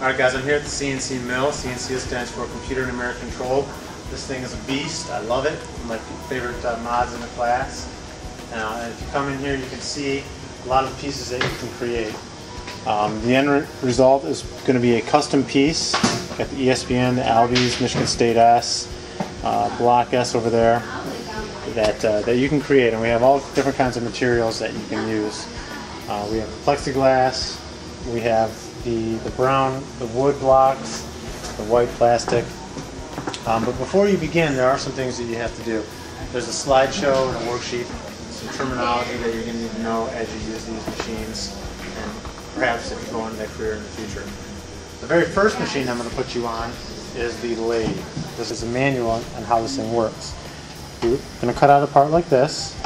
Alright guys, I'm here at the CNC mill. CNC stands for Computer Numeric Control. This thing is a beast. I love it. My favorite uh, mods in the class. And if you come in here, you can see a lot of pieces that you can create. Um, the end re result is going to be a custom piece. Got the ESPN, the Albies, Michigan State S, uh, Block S over there that, uh, that you can create. And we have all different kinds of materials that you can use. Uh, we have plexiglass, we have the, the brown, the wood blocks, the white plastic. Um, but before you begin, there are some things that you have to do. There's a slideshow and a worksheet, some terminology that you're going to need to know as you use these machines, and perhaps if you go into that career in the future. The very first machine I'm going to put you on is the lathe. This is a manual on how this thing works. You're going to cut out a part like this,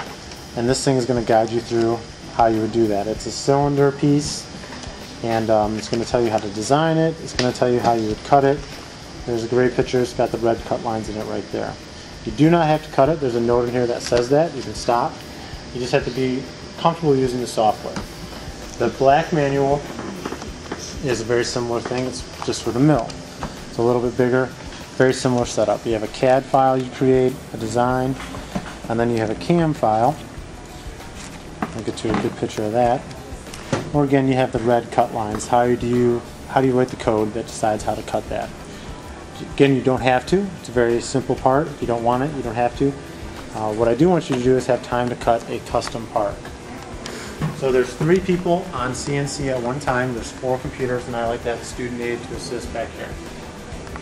and this thing is going to guide you through how you would do that. It's a cylinder piece and um, it's going to tell you how to design it. It's going to tell you how you would cut it. There's a great picture. It's got the red cut lines in it right there. You do not have to cut it. There's a note in here that says that. You can stop. You just have to be comfortable using the software. The black manual is a very similar thing. It's just for the mill. It's a little bit bigger. Very similar setup. You have a CAD file you create, a design, and then you have a CAM file. I'll get you a good picture of that. Or again, you have the red cut lines. How do you how do you write the code that decides how to cut that? Again, you don't have to. It's a very simple part. If you don't want it, you don't have to. Uh, what I do want you to do is have time to cut a custom part. So there's three people on CNC at one time. There's four computers, and I like to have a student aide to assist back here.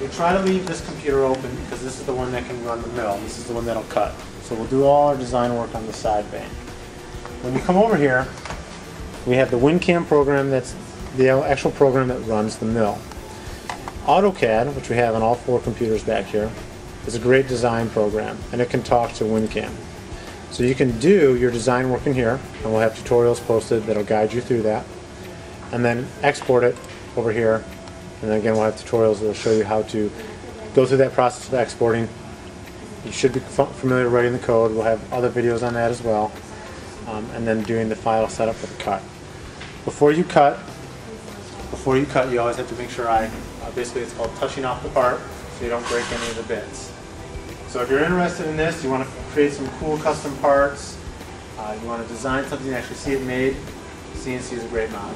We try to leave this computer open because this is the one that can run the mill. This is the one that'll cut. So we'll do all our design work on the side bank. When you come over here, we have the WinCam program that's the actual program that runs the mill. AutoCAD, which we have on all four computers back here, is a great design program and it can talk to WinCam. So you can do your design work in here and we'll have tutorials posted that'll guide you through that and then export it over here and then again we'll have tutorials that'll show you how to go through that process of exporting. You should be familiar with writing the code. We'll have other videos on that as well um, and then doing the final setup for the cut. Before you cut, before you cut, you always have to make sure I, uh, basically it's called touching off the part so you don't break any of the bits. So if you're interested in this, you want to create some cool custom parts, uh, you want to design something and actually see it made, CNC is a great mod.